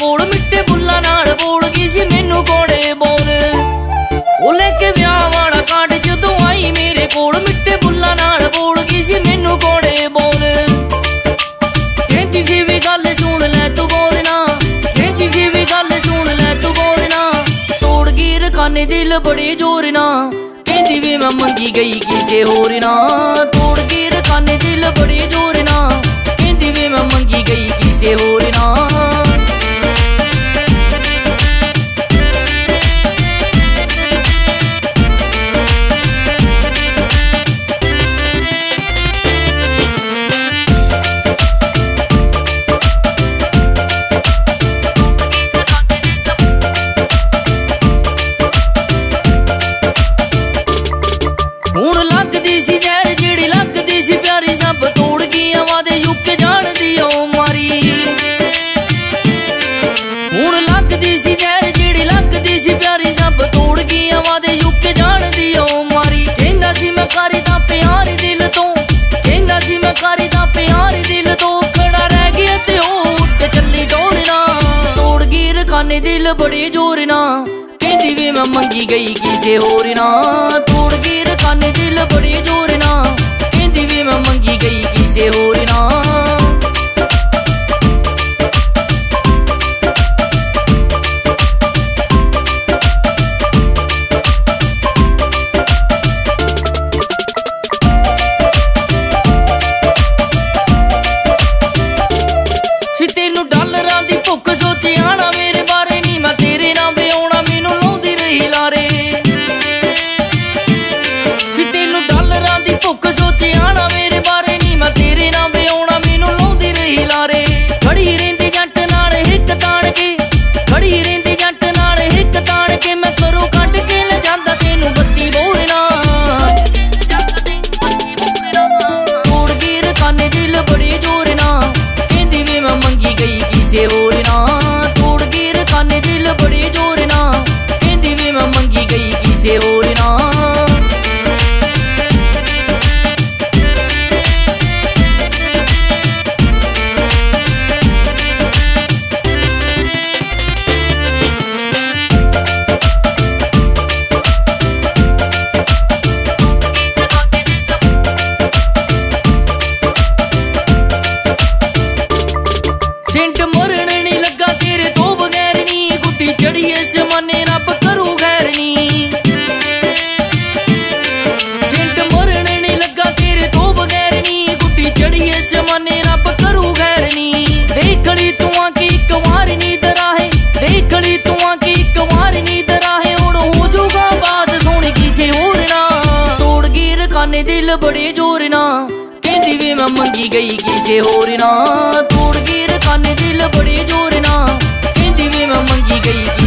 ਕੋਲ ਮਿੱਟੇ ਬੁੱਲਾਂ ਨਾਲ ਬੋਲ ਗਈ ਸੀ ਮੈਨੂੰ ਕੋੜੇ ਬੋਲ? ਉਹ ਲੈ ਕੇ ਵਿਆਹ ਵਾਲਾ ਕਾਂਡ ਜਦੋਂ ਆਈ ਮੇਰੇ ਕੋਲ ਮਿੱਟੇ ਬੁੱਲਾਂ ਨਾਲ ਬੋਲ ਗਈ ਸੀ ਮੈਨੂੰ ਕੋੜੇ ਬੋਲ? ਕਹਿੰਦੀ ਸੀ ਵੀ ਗੱਲ ਸੁਣ ਲੈ ਤੂੰ ਬੋਲਣਾ ਕਹਿੰਦੀ ਸੀ ਵੀ ਗੱਲ ਸੁਣ ਲੈ ਤੂੰ ਬੋਲਣਾ ਤੋੜ ਗਈ ਰਖਾਨੇ ਦਿਲ ਬੜੇ ਜ਼ੋਰ ਨਾ। ਕਹਿੰਦੀ ਵੀ ਮੈਂ ਮੰਗੀ ਗਈ ਕਿਸੇ ਹੋਰ ਨਾ। ਤੋੜ ਗਈ ਰਖਾਨੇ ਦਿਲ ਬੜੇ ਜ਼ੋਰ ਨਾ। ਪਿਆਰੀ ਸਭ ਤੋੜ ਗਈ ਆਵਾਦੇ ਯੁੱਕ ਜਾਣਦੀ ਓ ਮਾਰੀ। ਕਹਿੰਦਾ ਸੀ ਮੈਂ ਕਰਦਾ ਪਿਆਰ ਦਿਲ ਤੋਂ। ਕਹਿੰਦਾ ਸੀ ਮੈਂ ਕਰਦਾ ਪਿਆਰ ਦਿਲ ਤੋਂ। ਖੜਾ ਰਹਿ ਗਿਆ ਤੇ ਉਹ ਉੱਤੇ ਚੱਲੀ ਡੋਲਣਾ ਤੋੜ ਗਈ ਰਖਾਨੇ ਦਿਲ ਬੜੇ ਜ਼ੋਰ ਨਾ ਕਹਿੰਦੀ ਵੀ ਮੈਂ ਮੰਗੀ ਗਈ ਕਿਸੇ ਹੋਰ ਨਾ ਤੋੜ ਗਈ ਰਖਾਨੇ ਦਿਲ ਬੜੇ ਜ਼ੋਰ ਨਾ ਭੁੱਖ ਸੋਚਿਆ ਨਾ ਮੇਰੇ ਬਾਰੇ ਨਹੀਂ ਮੈਂ ਤੇਰੇ ਨਾਲ ਵਿਆਉਣਾ ਮੈਨੂੰ ਲਾਉਂਦੀ ਰਹੀ ਲਾਰੇ। ਖੜੀ ਰਹਿੰਦੀ ਜੱਟ ਨਾਲ ਇੱਕ ਤਾਣ ਕੇ, ਖੜੀ ਰਹਿੰਦੀ ਜੱਟ ਨਾਲ ਇੱਕ ਤਾਣ ਕੇ, ਮੈਂ ਕਰੋ ਕੱਢ ਕੇ ਲੈ ਜਾਂਦਾ ਤੈਨੂੰ ਬੱਤੀ ਬੋਲਣਾ ਤੋੜ ਗੀਰ ਰਖਾਨੇ ਦਿਲ ਬੜੇ ਜ਼ੋਰ ਨਾ ਕਹਿੰਦੀ ਵੀ ਮੈਂ ਮੰਗੀ ਗਈ ਕਿਸੇ ਹੋਰ ਨਾ ਤੋੜ ਗਈ ਰਖਾਨੇ ਦਿਲ ਬੜੇ ਜ਼ੋਰ ਨਾ ਕਹਿੰਦੀ ਵੀ ਮੈਂ ਮੰਗੀ ਗਈ ਕਿਸੇ ਹੋਰ ਤੇਰੇ ਤੋਂ ਬਗੈਰ ਨਹੀਂ ਗੁੱਟੀ ਚੜੀ ਇਸ ਮਨੇ ਰੱਬ ਕਰੂ ਖੈਰ ਨਹੀਂ ਸਿੰਟ ਮਰਨ ਨਹੀਂ ਲੱਗਾ ਤੇਰੇ ਤੋਂ ਬਗੈਰ ਨਹੀਂ ਗੁੱਟੀ ਚੜੀ ਇਸ ਮਨੇ ਰੱਬ ਕਰੂ ਖੈਰ ਨਹੀਂ ਦੇਖ ਲਈ ਤੂੰ ਆ ਕੀ ਇੱਕ ਵਾਰ ਨਹੀਂ ਦਰਾਹੇ, ਦੇਖ ਲਈ ਤੂੰ ਆ ਕੀ ਇੱਕ ਵਾਰ ਨਹੀਂ ਦਰਾਹੇ, ਹੁਣ ਹੋ ਜਾਊਗਾ ਬਾਤ ਸੁਣ ਕਿਸੇ ਹੋਰ ਨਾ ਤੋੜ ਗਈ ਰਖਾਨੇ ਦਿਲ ਬੜੇ ਜ਼ੋਰ ਨਾ ਕਹਿੰਦੀ ਵੀ ਮੈਂ ਮੰਗੀ ਗਈ ਕਿਸੇ ਹੋਰ ਨਾ ਤੋੜ ਗਈ ਰਖਾਨੇ ਦਿਲ ਬੜੇ ਜ਼ੋਰ ਨਾ ਕਹਿੰਦੀ ਵੀ